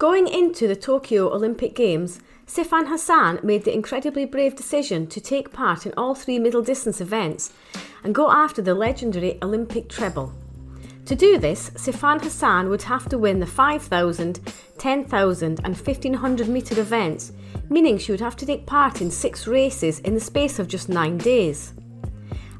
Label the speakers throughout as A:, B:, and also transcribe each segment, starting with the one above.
A: Going into the Tokyo Olympic Games, Sifan Hassan made the incredibly brave decision to take part in all three middle distance events and go after the legendary Olympic treble. To do this, Sifan Hassan would have to win the 5,000, 10,000, and 1500 metre events, meaning she would have to take part in six races in the space of just nine days.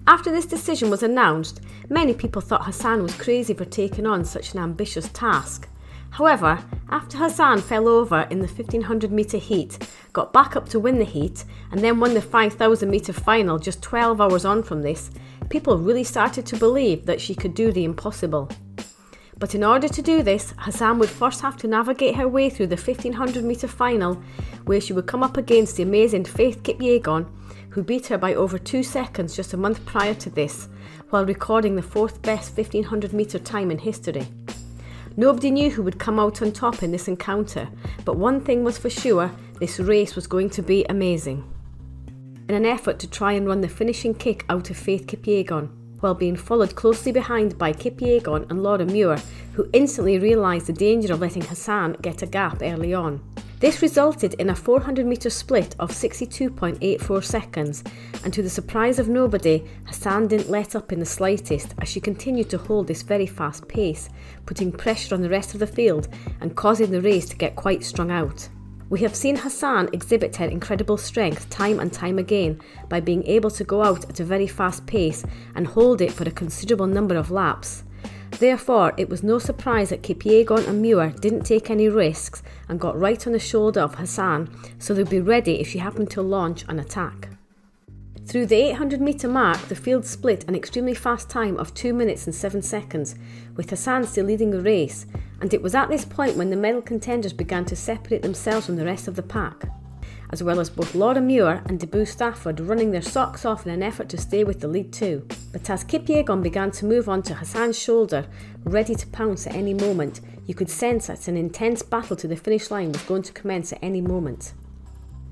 A: After this decision was announced, many people thought Hassan was crazy for taking on such an ambitious task. However, after Hassan fell over in the 1500 metre heat, got back up to win the heat, and then won the 5000 metre final just 12 hours on from this, people really started to believe that she could do the impossible. But in order to do this, Hassan would first have to navigate her way through the 1500 metre final, where she would come up against the amazing Faith Kipyegon, who beat her by over two seconds just a month prior to this, while recording the fourth best 1500 metre time in history. Nobody knew who would come out on top in this encounter, but one thing was for sure this race was going to be amazing in an effort to try and run the finishing kick out of Faith Kipyegon, while being followed closely behind by Kipyegon and Laura Muir, who instantly realised the danger of letting Hassan get a gap early on. This resulted in a 400 metre split of 62.84 seconds, and to the surprise of nobody, Hassan didn't let up in the slightest as she continued to hold this very fast pace, putting pressure on the rest of the field and causing the race to get quite strung out. We have seen Hassan exhibit her incredible strength time and time again by being able to go out at a very fast pace and hold it for a considerable number of laps. Therefore, it was no surprise that Kipyegon and Muir didn't take any risks and got right on the shoulder of Hassan so they'd be ready if she happened to launch an attack. Through the 800 metre mark, the field split an extremely fast time of 2 minutes and 7 seconds, with Hassan still leading the race, and it was at this point when the medal contenders began to separate themselves from the rest of the pack, as well as both Laura Muir and DeBues-Stafford running their socks off in an effort to stay with the lead too. But as Kipyegon began to move onto Hassan's shoulder, ready to pounce at any moment, you could sense that an intense battle to the finish line was going to commence at any moment.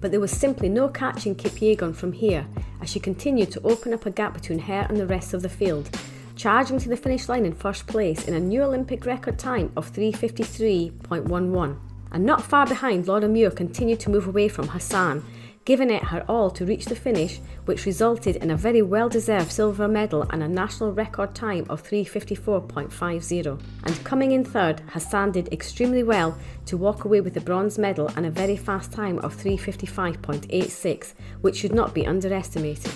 A: But there was simply no catching Kipyegon from here, as she continued to open up a gap between her and the rest of the field, charging to the finish line in first place in a new Olympic record time of 353.11. And not far behind, Laura Muir continued to move away from Hassan, giving it her all to reach the finish, which resulted in a very well deserved silver medal and a national record time of 354.50. And coming in third, Hassan did extremely well to walk away with the bronze medal and a very fast time of 355.86, which should not be underestimated.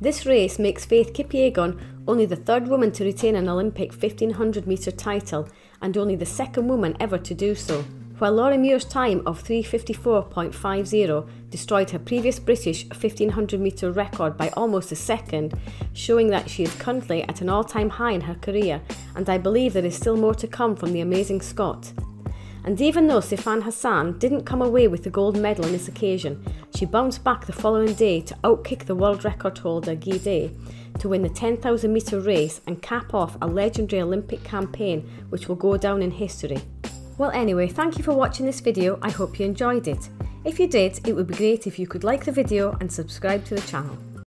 A: This race makes Faith Kipyegon only the third woman to retain an Olympic 1500 metre title and only the second woman ever to do so while Laura Muir's time of 354.50 destroyed her previous British 1500 metre record by almost a second, showing that she is currently at an all time high in her career, and I believe there is still more to come from the amazing Scot. And even though Sifan Hassan didn't come away with the gold medal on this occasion, she bounced back the following day to outkick the world record holder Gidey to win the 10,000 metre race and cap off a legendary Olympic campaign which will go down in history. Well anyway, thank you for watching this video, I hope you enjoyed it. If you did, it would be great if you could like the video and subscribe to the channel.